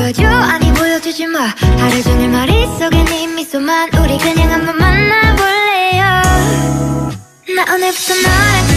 보여줘 아니 보여주지 마. 하루 종일 머릿속에 네 미소만 우리 그냥 한번 만나볼래요? 나 오늘부터 너랑